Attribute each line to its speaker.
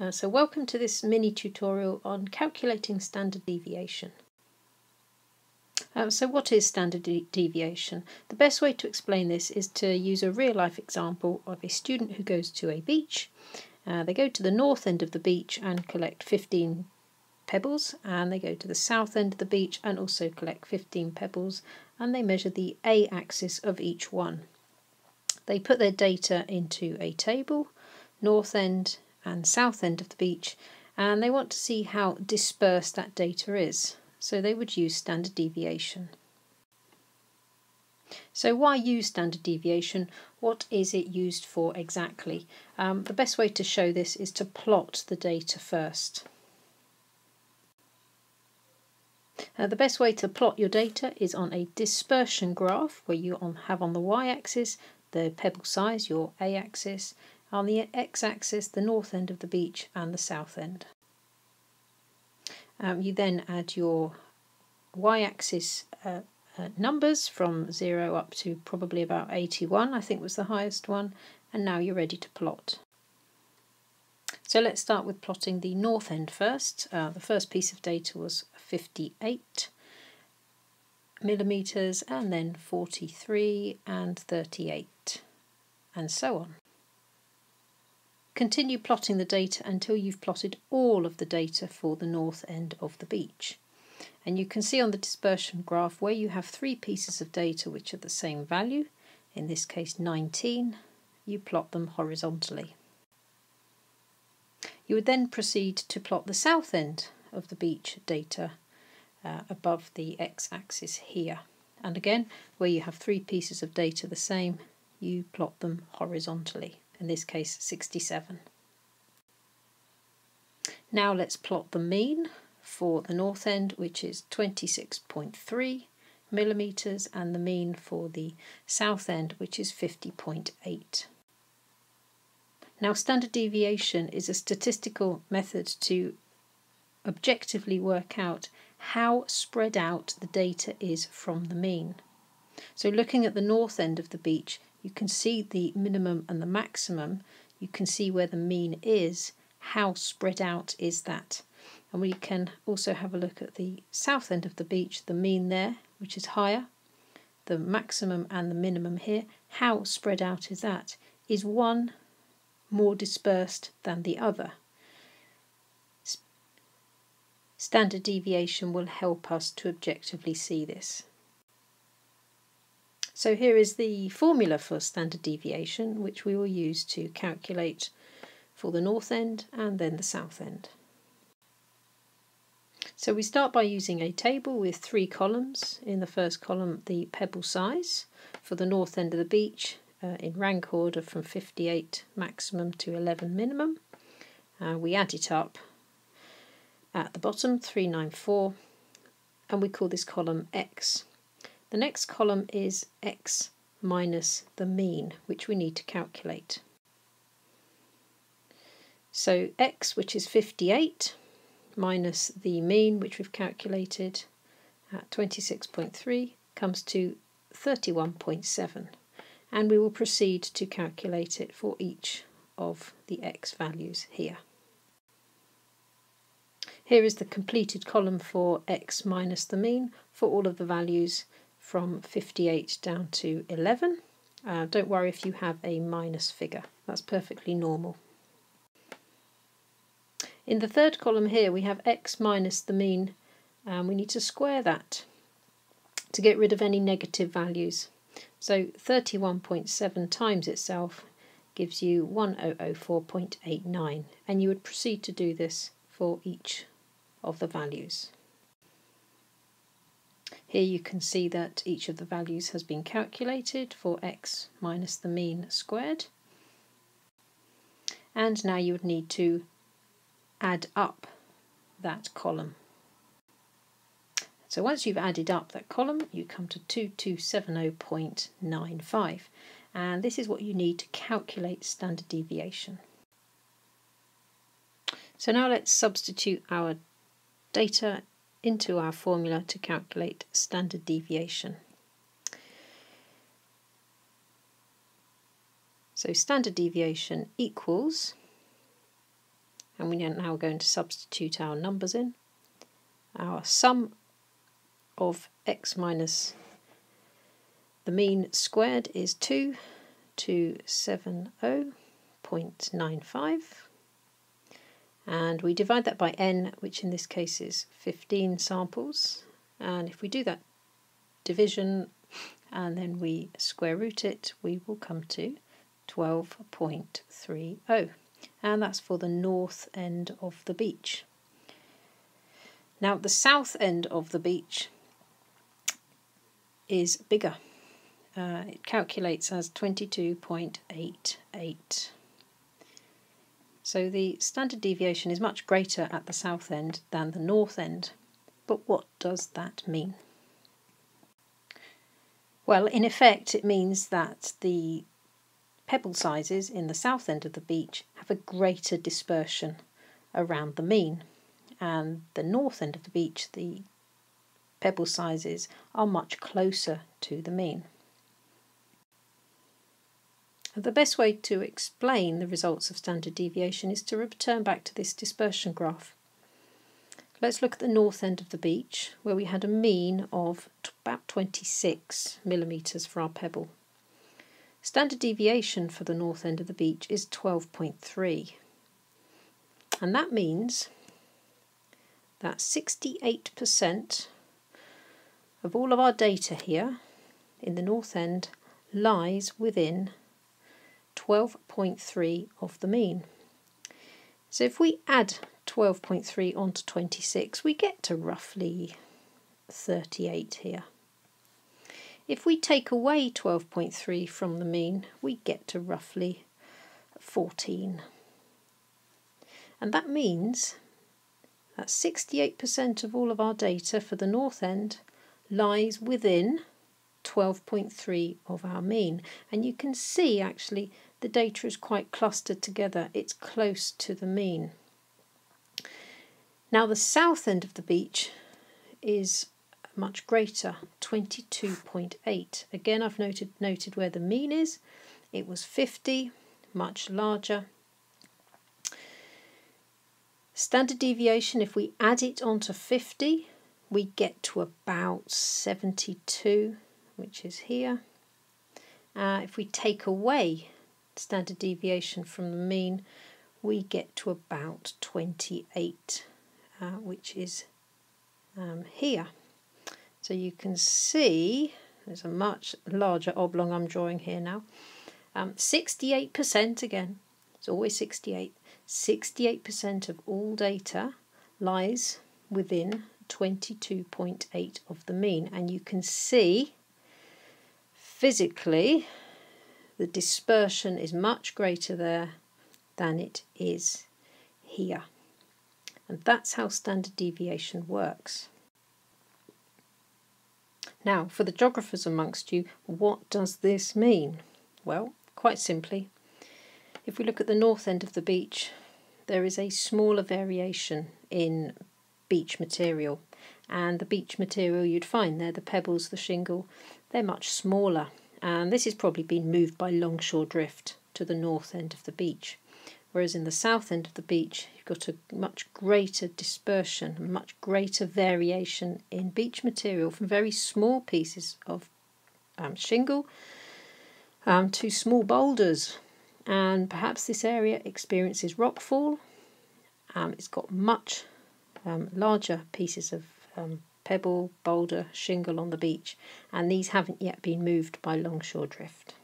Speaker 1: Uh, so welcome to this mini tutorial on calculating standard deviation. Uh, so what is standard de deviation? The best way to explain this is to use a real life example of a student who goes to a beach. Uh, they go to the north end of the beach and collect 15 pebbles and they go to the south end of the beach and also collect 15 pebbles and they measure the a-axis of each one. They put their data into a table, north end and south end of the beach and they want to see how dispersed that data is. So they would use standard deviation. So why use standard deviation? What is it used for exactly? Um, the best way to show this is to plot the data first. Uh, the best way to plot your data is on a dispersion graph where you on, have on the y-axis the pebble size, your a-axis, on the x-axis the north end of the beach and the south end. Um, you then add your y-axis uh, uh, numbers from 0 up to probably about 81 I think was the highest one and now you're ready to plot. So let's start with plotting the north end first. Uh, the first piece of data was 58 millimeters and then 43 and 38 and so on. Continue plotting the data until you've plotted all of the data for the north end of the beach. And you can see on the dispersion graph where you have three pieces of data which are the same value, in this case 19, you plot them horizontally. You would then proceed to plot the south end of the beach data uh, above the x-axis here. And again, where you have three pieces of data the same, you plot them horizontally in this case 67. Now let's plot the mean for the north end which is 26.3 millimeters and the mean for the south end which is 50.8. Now standard deviation is a statistical method to objectively work out how spread out the data is from the mean. So looking at the north end of the beach you can see the minimum and the maximum. You can see where the mean is. How spread out is that? And we can also have a look at the south end of the beach, the mean there, which is higher, the maximum and the minimum here. How spread out is that? Is one more dispersed than the other? Standard deviation will help us to objectively see this. So here is the formula for standard deviation, which we will use to calculate for the north end and then the south end. So we start by using a table with three columns. In the first column, the pebble size for the north end of the beach uh, in rank order from 58 maximum to 11 minimum. Uh, we add it up at the bottom, 394, and we call this column X. The next column is x minus the mean, which we need to calculate. So x, which is 58, minus the mean, which we've calculated at 26.3, comes to 31.7. And we will proceed to calculate it for each of the x values here. Here is the completed column for x minus the mean for all of the values from 58 down to 11. Uh, don't worry if you have a minus figure, that's perfectly normal. In the third column here we have x minus the mean and we need to square that to get rid of any negative values. So 31.7 times itself gives you 1004.89 and you would proceed to do this for each of the values. Here you can see that each of the values has been calculated for x minus the mean squared. And now you would need to add up that column. So once you've added up that column, you come to 2270.95. And this is what you need to calculate standard deviation. So now let's substitute our data into our formula to calculate standard deviation. So standard deviation equals, and we are now going to substitute our numbers in. Our sum of x minus the mean squared is 2270.95 and we divide that by n which in this case is 15 samples and if we do that division and then we square root it we will come to 12.30 and that's for the north end of the beach. Now the south end of the beach is bigger. Uh, it calculates as 22.88. So the standard deviation is much greater at the south end than the north end. But what does that mean? Well, in effect, it means that the pebble sizes in the south end of the beach have a greater dispersion around the mean, and the north end of the beach, the pebble sizes are much closer to the mean. The best way to explain the results of standard deviation is to return back to this dispersion graph. Let's look at the north end of the beach where we had a mean of about 26 millimetres for our pebble. Standard deviation for the north end of the beach is 12.3 and that means that 68% of all of our data here in the north end lies within 12.3 of the mean. So if we add 12.3 onto 26, we get to roughly 38 here. If we take away 12.3 from the mean, we get to roughly 14. And that means that 68% of all of our data for the north end lies within 12.3 of our mean. And you can see actually the data is quite clustered together. It's close to the mean. Now the south end of the beach is much greater, 22.8. Again, I've noted, noted where the mean is. It was 50, much larger. Standard deviation, if we add it onto 50, we get to about 72 which is here. Uh, if we take away standard deviation from the mean, we get to about 28, uh, which is um, here. So you can see there's a much larger oblong I'm drawing here now. 68% um, again, it's always 68. 68% of all data lies within 22.8 of the mean and you can see physically the dispersion is much greater there than it is here. And that's how standard deviation works. Now, for the geographers amongst you, what does this mean? Well, quite simply, if we look at the north end of the beach, there is a smaller variation in beach material. And the beach material you'd find there, the pebbles, the shingle, they're much smaller, and this has probably been moved by longshore drift to the north end of the beach. Whereas in the south end of the beach, you've got a much greater dispersion, much greater variation in beach material from very small pieces of um, shingle um, to small boulders. And perhaps this area experiences rockfall. Um, it's got much um, larger pieces of um, pebble, boulder, shingle on the beach, and these haven't yet been moved by longshore drift.